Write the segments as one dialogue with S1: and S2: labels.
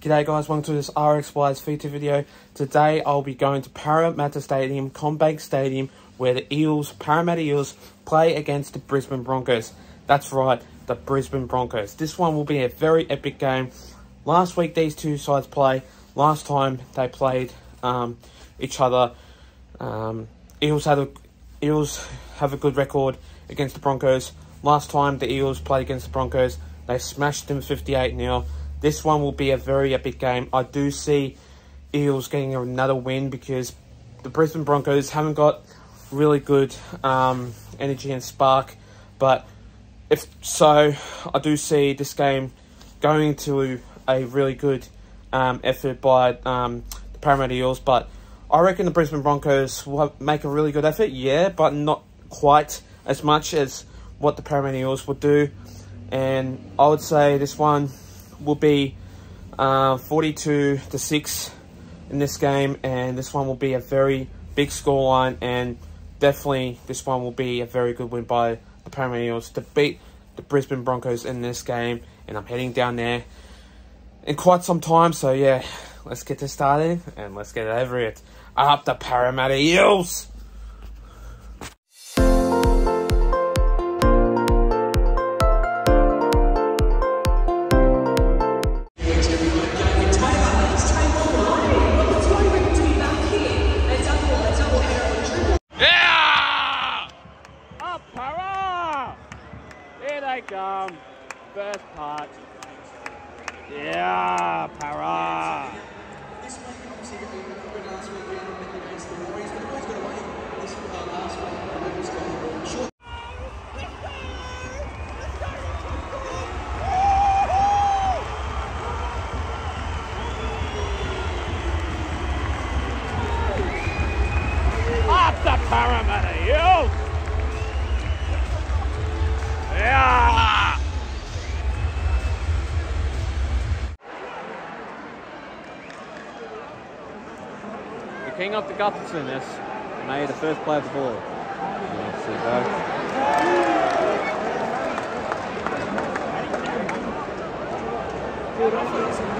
S1: G'day guys, welcome to this RXY's feature video. Today I'll be going to Parramatta Stadium, CommBank Stadium, where the Eels, Parramatta Eels, play against the Brisbane Broncos. That's right, the Brisbane Broncos. This one will be a very epic game. Last week these two sides play. Last time they played um, each other, um, Eels had a Eels have a good record against the Broncos. Last time the Eels played against the Broncos, they smashed them 58 0 this one will be a very epic game. I do see Eels getting another win because the Brisbane Broncos haven't got really good um, energy and spark. But if so, I do see this game going to a really good um, effort by um, the Parramatta Eels. But I reckon the Brisbane Broncos will make a really good effort, yeah, but not quite as much as what the Parramatta Eels would do. And I would say this one will be uh, 42 to 6 in this game, and this one will be a very big scoreline, and definitely this one will be a very good win by the Parramatta Eels to beat the Brisbane Broncos in this game, and I'm heading down there in quite some time, so yeah, let's get this started, and let's get over it. Up the Parramatta Eels!
S2: First part. Yeah, The king of the Gutherson has made the first play of the ball. Let's see go.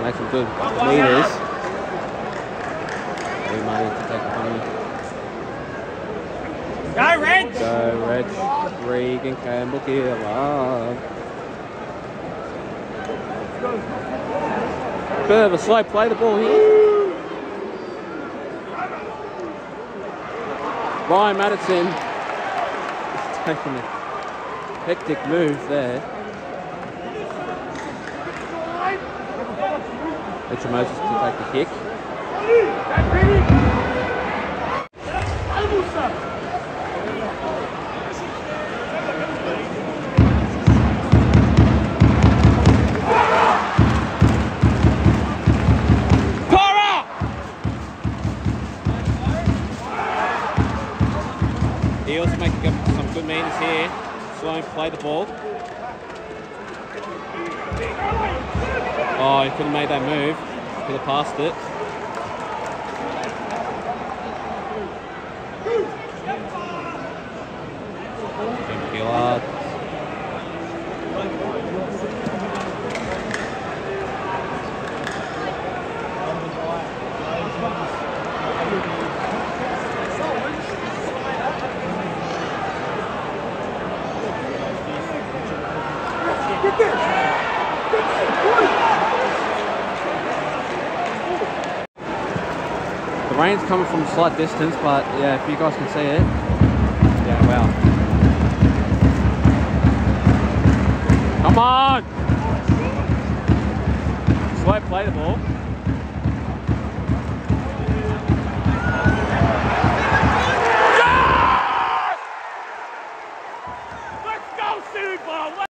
S2: Make some good leaders. We might to take honey. Go Reg! Go Reg. Regan Campbell Gillard. Bit of a slow play the ball here. Ryan Matterson taking a hectic move there. Mitchell Moses to take the kick. Play the ball. Oh, he could have made that move. Could have passed it. Gillard. The rain's coming from a slight distance, but yeah, if you guys can see it, yeah, wow. Come on! Slow play the ball. Let's go, Super!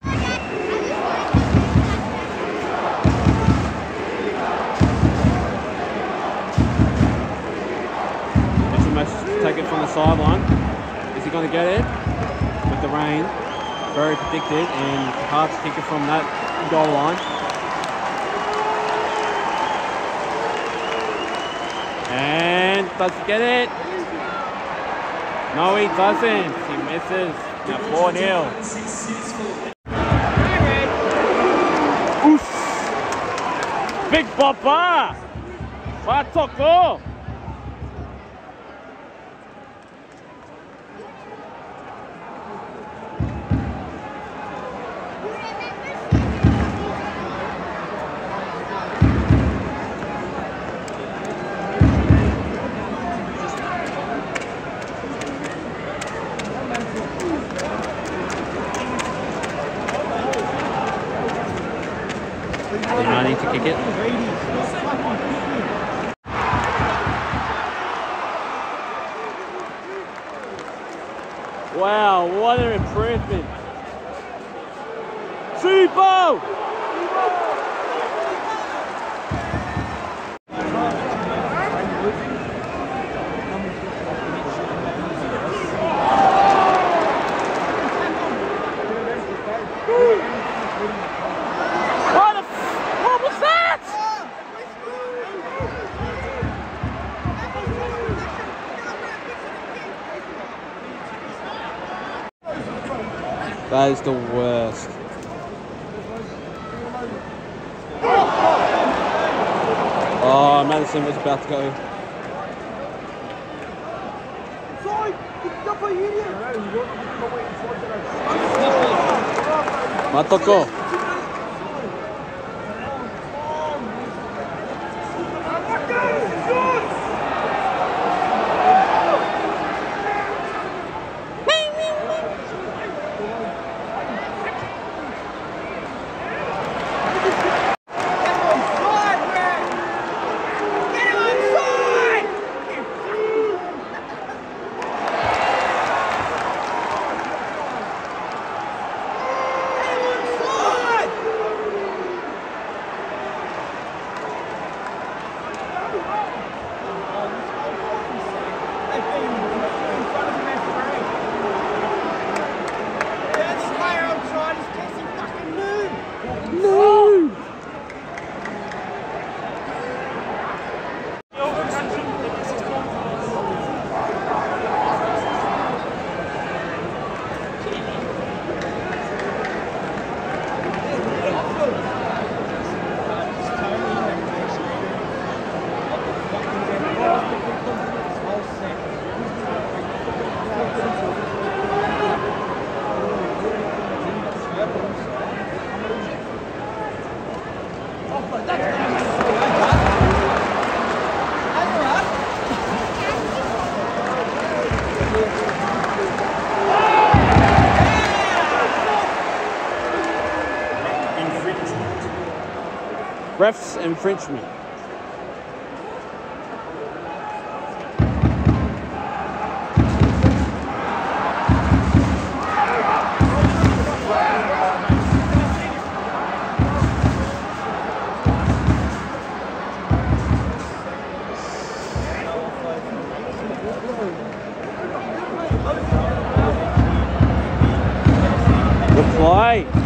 S2: Sideline. Is he going to get it? With the rain, very predicted, and hard to kick it from that goal line. And does he get it? No, he doesn't. He misses. Now 4 0. Big Papa! Matoko! They kick it. Wow, what an improvement. Super! What, the f- what was that? That is the worst. Oh, Matterson was about to go. Matoko. No! Refs infringement. Good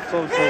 S2: play. Refs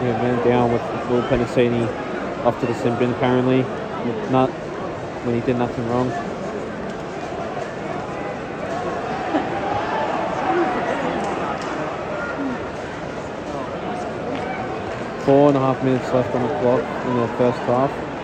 S2: Yeah, man down with Will Penisini off to the sin bin apparently. Not when he did nothing wrong.
S1: Four and a half minutes left on the clock in the first half.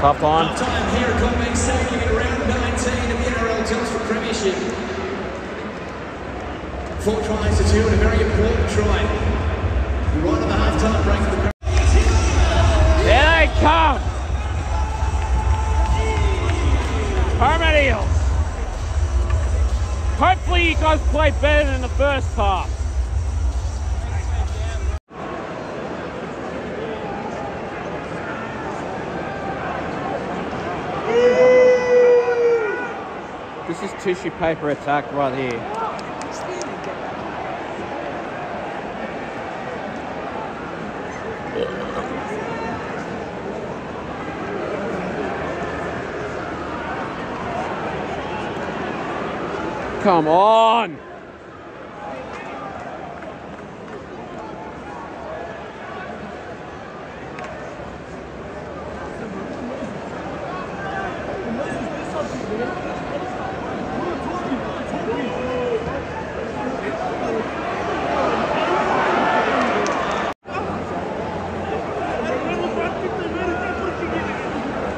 S1: Top on.
S3: Time here at CommBank Stadium in round 19 of the NRL Telstra Premiership. Four tries to two and a very important try. Right on the half-time break of the
S1: Here they come! Parramatta. Hopefully you guys played better than the first half. This is tissue paper attack right here. Come on!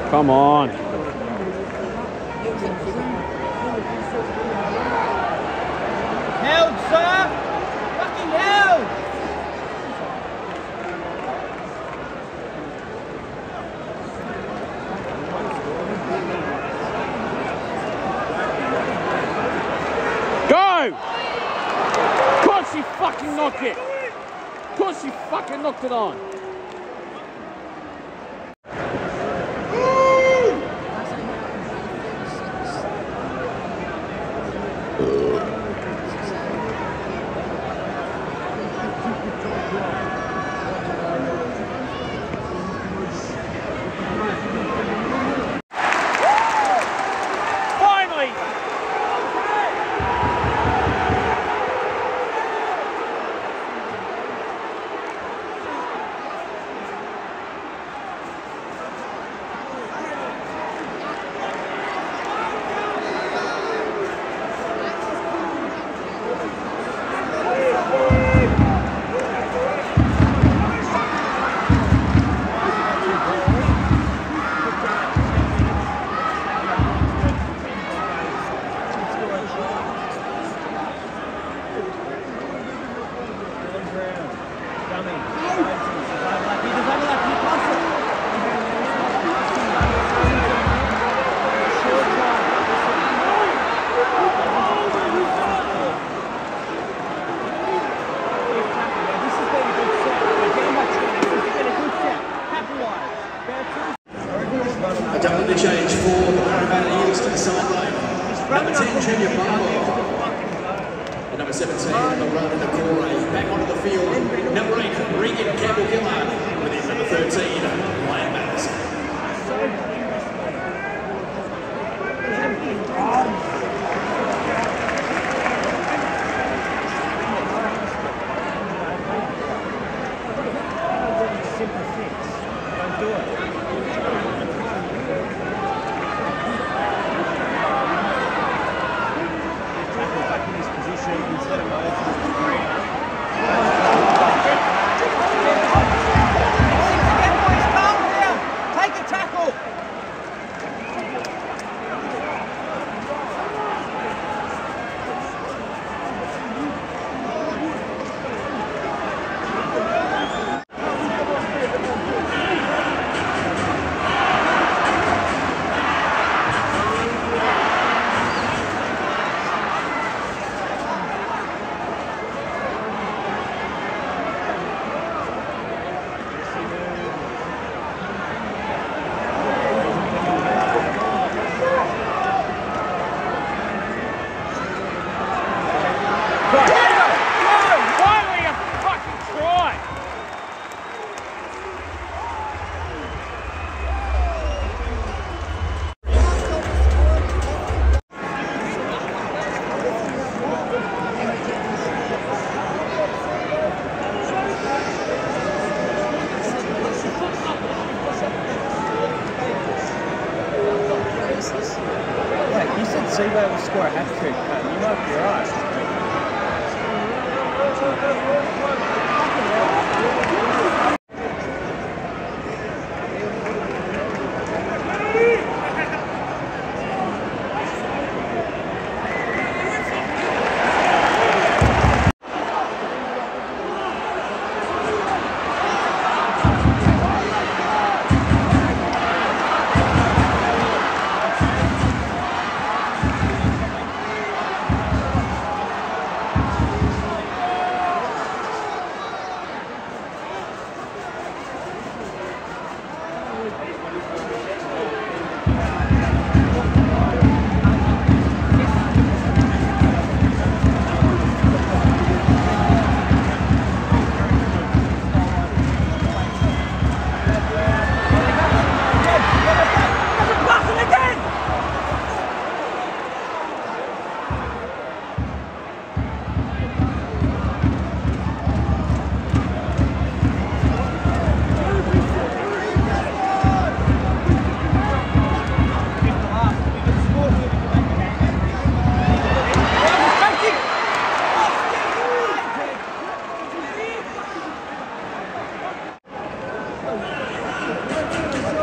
S1: Come on.
S2: Held, sir! Fucking held!
S1: Go! Of course she fucking knocked it. Of course she fucking knocked it on.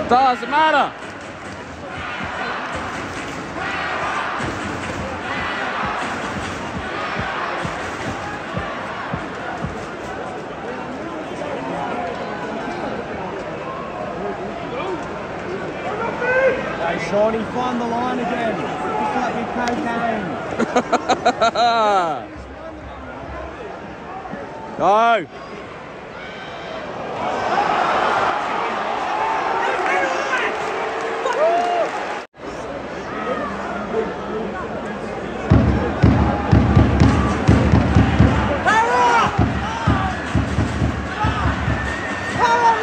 S1: Doesn't matter.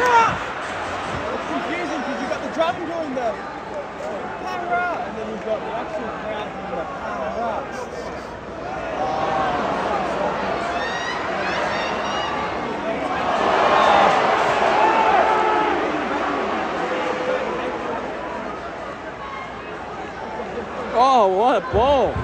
S2: It's confusing because you've got the drum going there. Power up! And then you've got the actual crowd the power up.
S1: Oh, what a ball!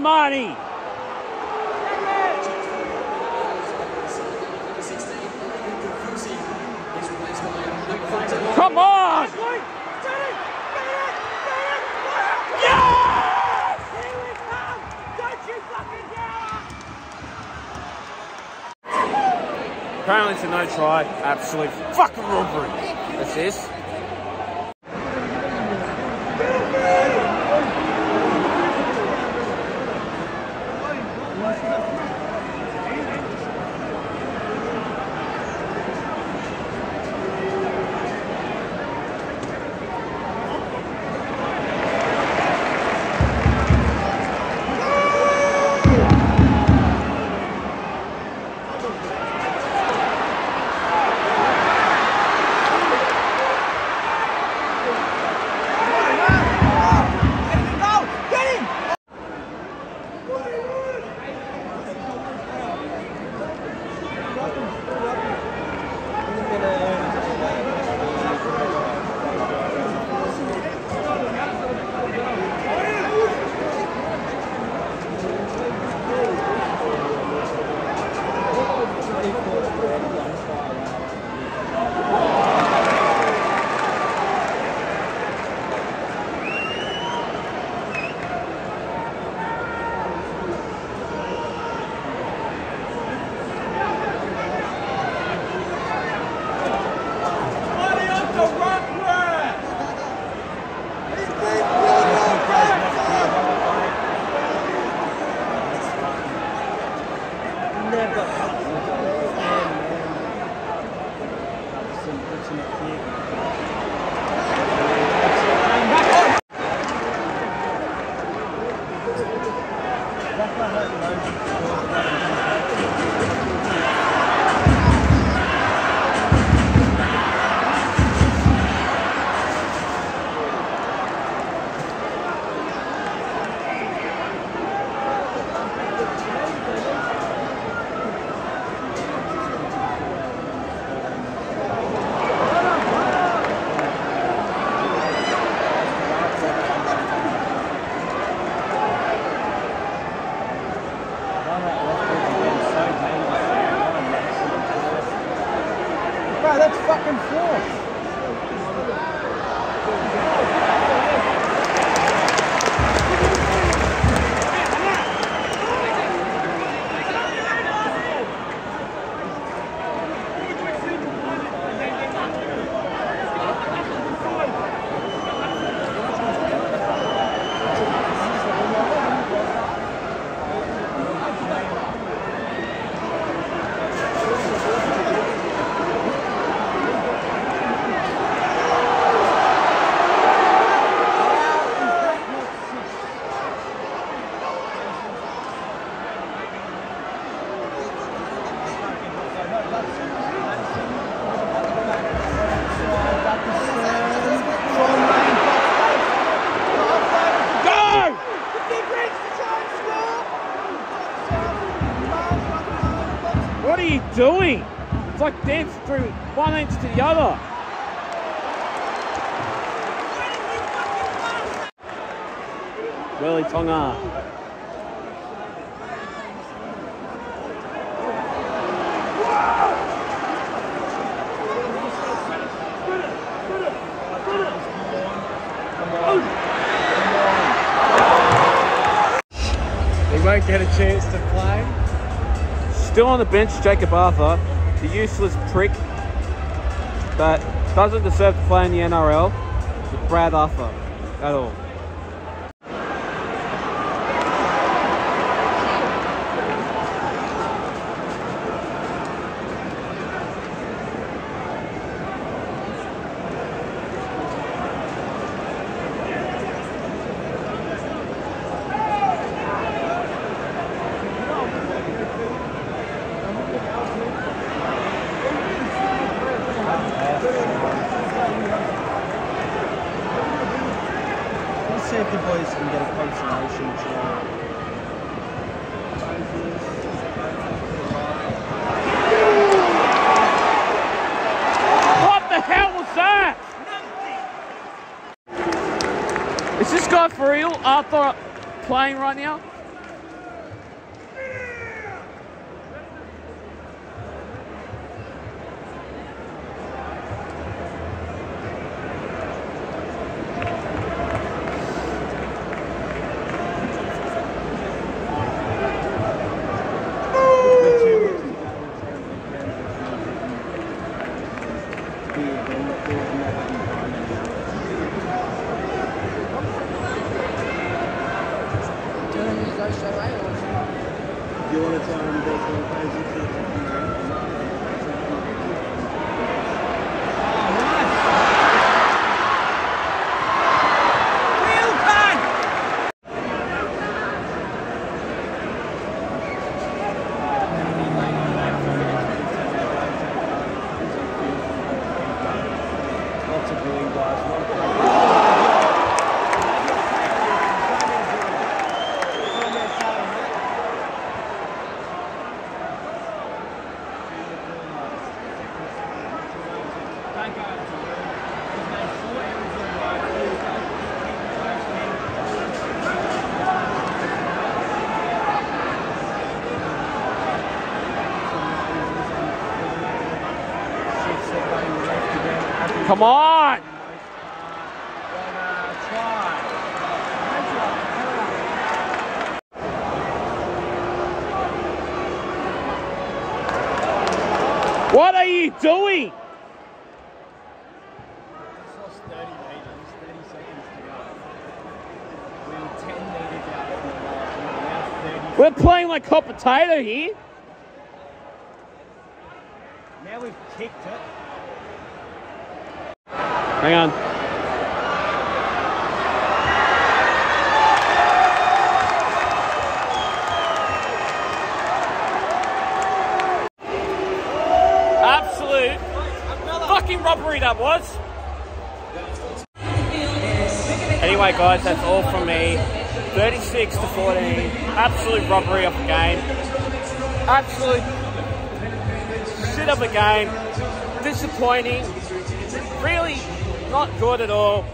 S2: Come on, Marty. Come on. Apparently it's a no try. Absolute fucking robbery. That's this. never Doing? It's like dancing through one inch to the other. Willie Tonga.
S4: Won't get a chance to play.
S2: Still on the bench, Jakob Arthur, the useless prick that doesn't deserve to play in the NRL Brad Arthur at all.
S4: Let's see if the boys can get a consolation try.
S2: What the hell was guy for
S1: playing right now?
S2: Do you want to try and go for a crazy Lots of green guys.
S1: Come on! What are you doing?
S2: lost 30 metres, 30 seconds to go. We were 10 metres out from the line. We're now 30.
S1: We're playing like hot potato here.
S2: Now we've kicked it.
S1: Hang on. Absolute fucking robbery that was. Anyway, guys, that's all from me. 36 to 14. Absolute robbery of a game. Absolute shit of a game. Disappointing. Really not good at all.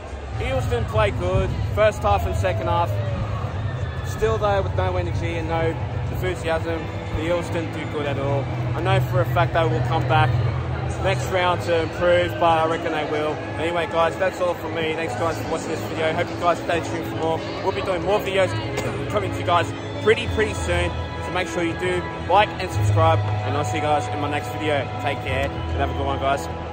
S1: Eels didn't play good. First half and second half. Still though with no energy and no enthusiasm. The Eels didn't do good at all. I know for a fact they will come back next round to improve, but I reckon they will. Anyway, guys, that's all from me. Thanks, guys, for watching this video. Hope you guys stay tuned for more. We'll be doing more videos coming to you guys pretty, pretty soon. So make sure you do like and subscribe, and I'll see you guys in my next video. Take care and have a good one, guys.